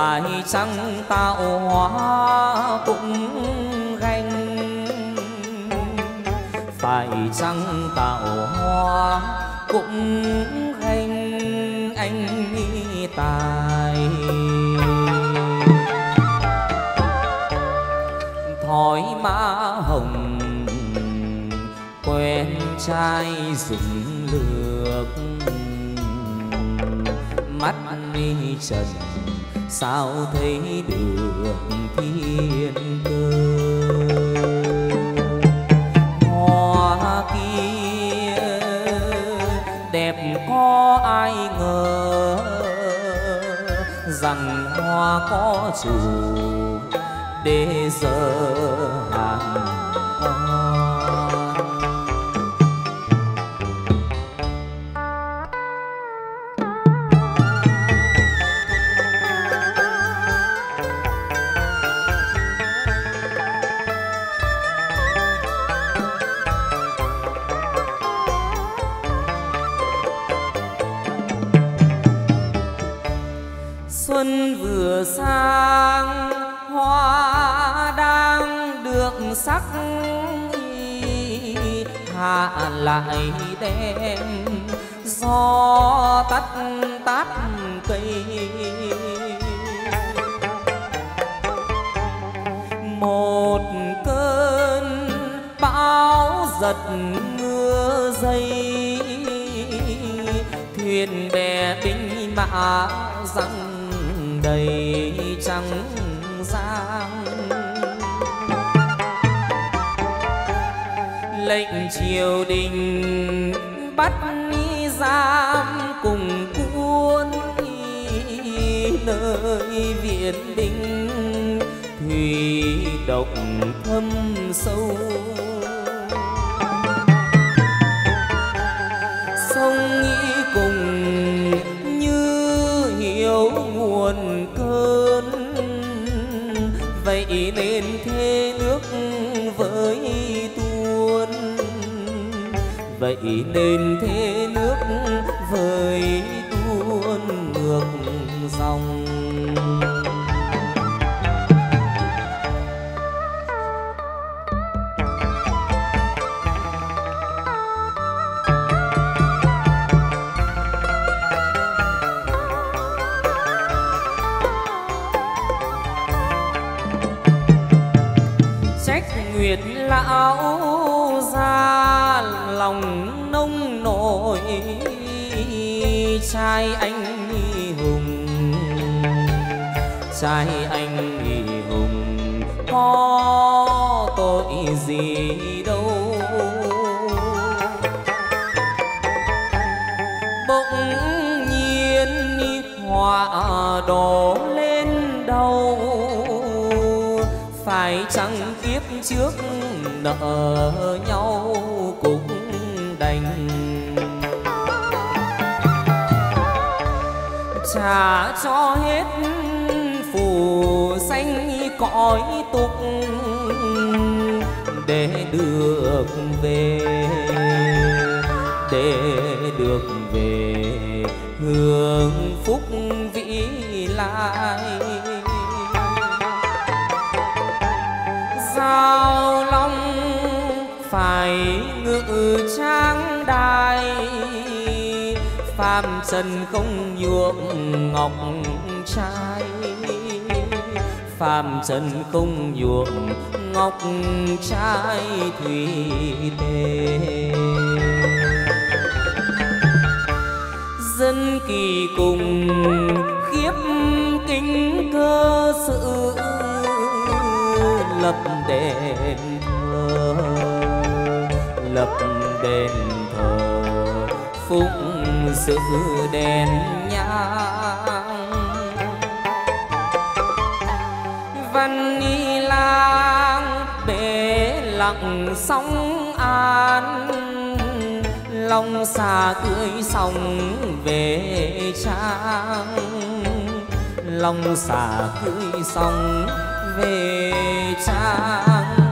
phải chăng tạo hóa cũng ganh? Phải chăng tạo hóa cũng ganh anh tài? Thói má hồng quen trai dùng lược. Mắt mi trần sao thấy được thiên cơ? Hoa kia, đẹp có ai ngờ? Rằng hoa có chủ để giờ sắc hạ lại đêm gió tắt tắt cây. Một cơn bão giật mưa dây thuyền bè binh mã răng đầy trắng giang. Lệnh triều đình bắt giam cùng cuốn nơi viện binh thủy động thâm sâu. Sông nghĩ cùng vậy nên thế nước vơi tuôn ngược dòng. Trách nguyệt lão lòng nông nổi trai anh nghi hùng. Trai anh nghi hùng, có tội gì đâu. Bỗng nhiên họa đổ lên đầu, phải chăng kiếp trước nợ nhau? Trả cho hết phù xanh cõi tục để được về, để được về hưởng phúc vĩ lai. Giao long phải phàm trần không nhuộm ngọc trai. Phàm trần không nhuộm ngọc ngọc trai thủy tề. Dân kỳ cùng khiếp kính cơ sự lập đền thờ, lập đền thờ phụng sự đèn nhang. Văn ni lang bể lặng sóng an long xà cưới sông về trang. Long xà cưới sông về trang.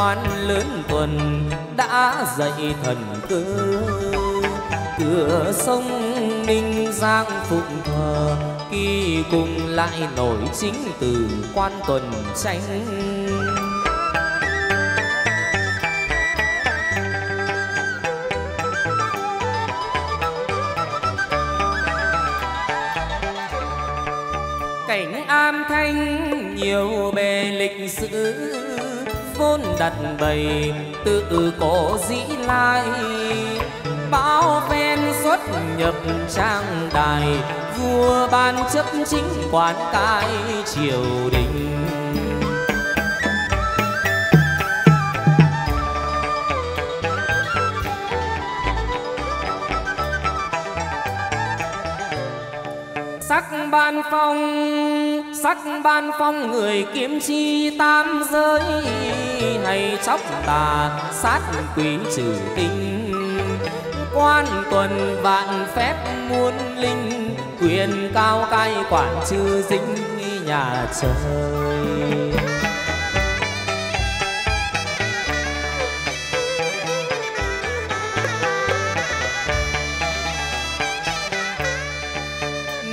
Quan lớn tuần đã dậy thần cơ. Cửa sông ninh giang phụng thờ, kỳ cùng lại nổi chính từ quan tuần tranh am nhiều bề lịch sử vốn đặt bày tự cổ dĩ lai. Bao ven xuất nhập trang đài, vua ban chấp chính quản cai triều đình. Sắc ban phong sắc ban phong người kiếm chi tam giới. Hay chóc tà sát quỷ trừ tinh quan tuần vạn phép muôn linh. Quyền cao cai quản chư dính nhà trời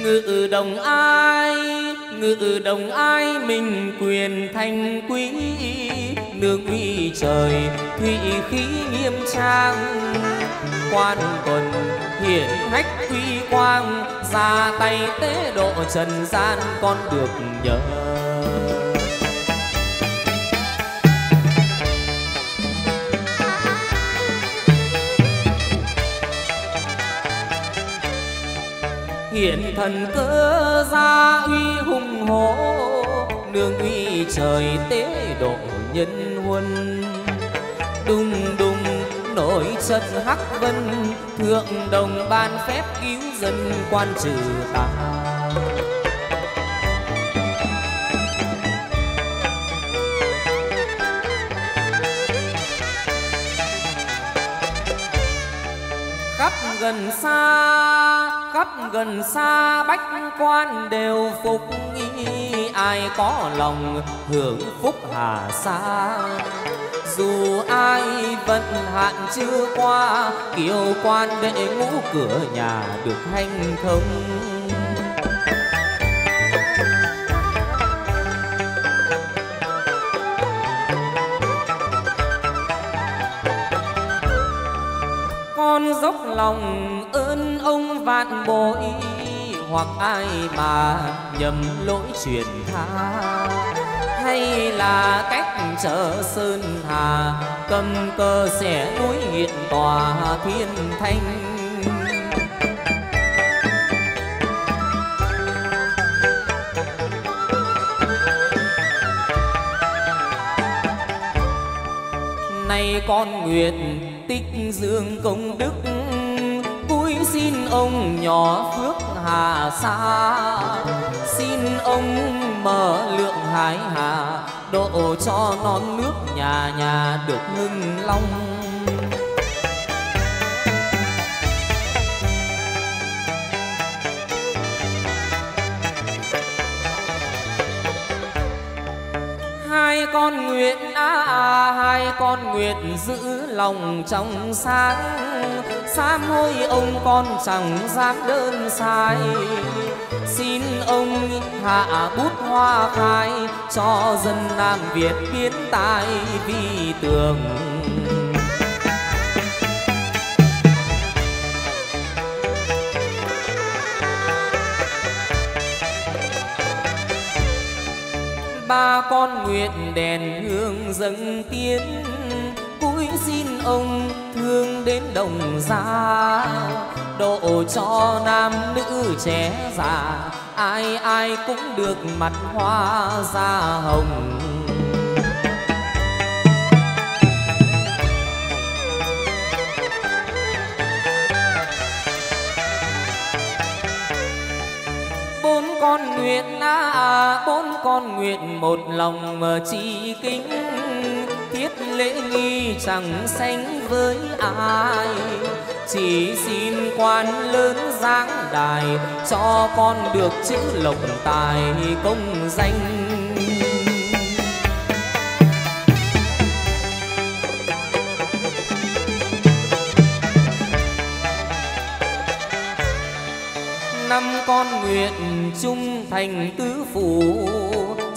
ngự đồng ai, ngự đồng ai mình quyền thanh quý. Nương uy trời, thủy khí nghiêm trang. Quan tuần hiển hách quy quang, ra tay tế độ trần gian con được nhờ. Hiện thần cơ gia uy hùng hổ, nương uy trời tế độ nhân huân. Đùng đùng nổi trận hắc vân, thượng đồng ban phép cứu dân quan trừ tà. Khắp gần xa khắp gần xa, bách quan đều phục. Nghi ai có lòng hưởng phúc hà sa. Dù ai vận hạn chưa qua, kiều quan đệ ngũ cửa nhà được hanh thông. Lòng ơn ông vạn bội, hoặc ai mà nhầm lỗi truyền tha. Hay là cách chợ sơn hà, cầm cơ sẽ núi nghiện tòa thiên thanh. Nay con nguyện tích dương công đức xin ông nhỏ phước hà xa, xin ông mở lượng hải hà độ cho non nước nhà nhà được hưng long. Hai con nguyện a à, hai con nguyện giữ lòng trong sáng sám hối, ông con chẳng dám đơn sai. Xin ông hạ bút hoa khai cho dân Nam Việt biến tài vì tường ba con nguyện đèn hương dâng tiến xin ông thương đến đồng gia độ cho nam nữ trẻ già, ai ai cũng được mặt hoa da hồng. Bốn con nguyện à bốn con nguyện một lòng mà chi kính lễ nghi chẳng sánh với ai. Chỉ xin quan lớn giáng đài cho con được chữ lộc tài công danh. Năm con nguyện trung thành tứ phủ.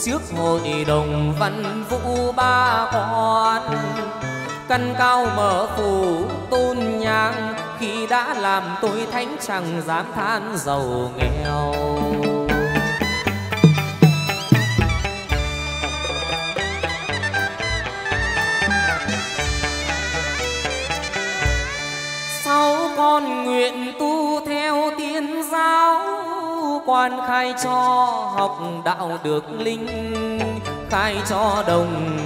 Trước hội đồng văn vũ ba quan căn cao mở phủ tôn nhang. Khi đã làm tôi thánh chẳng dám than giàu nghèo. Quan khai cho học đạo được linh, khai cho đồng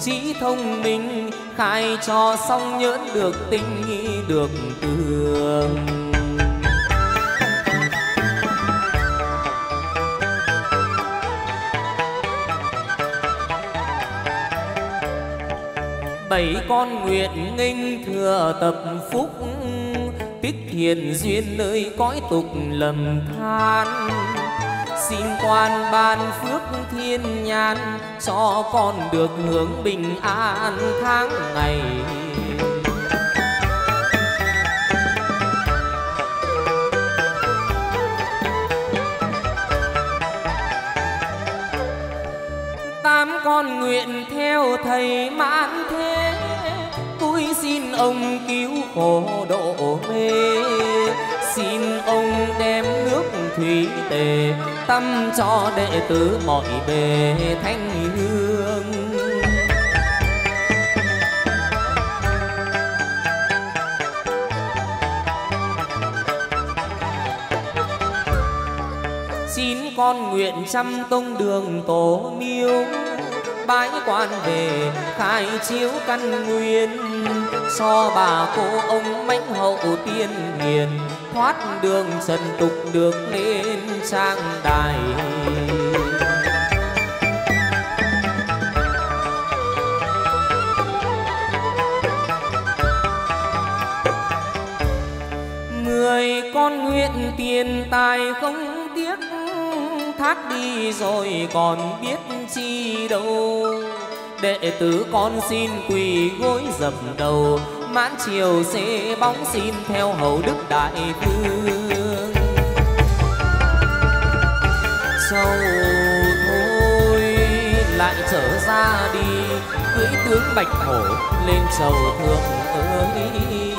trí thông minh, khai cho xong nhớn được tinh được tường. Bảy con nguyện nghinh thừa tập phúc thiền duyên nơi cõi tục lầm than. Xin quan ban phước thiên nhàn cho con được hưởng bình an tháng ngày. Tám con nguyện theo thầy mãn xin ông cứu khổ độ mê. Xin ông đem nước thủy tề, tâm cho đệ tử mọi bề thanh hương. Xin con nguyện trăm tông đường tổ miếu, bái quan về khai chiếu căn nguyên so bà cô ông mãnh hậu tiên hiền, thoát đường trần tục được lên trang đài. Mười con nguyện tiền tài không tiếc, thác đi rồi còn biết chi đâu đệ tử con xin quỳ gối dập đầu, mãn chiều xế bóng xin theo hầu đức đại vương. Sâu thôi lại trở ra đi, cưỡi tướng bạch hổ lên sầu thượng ơi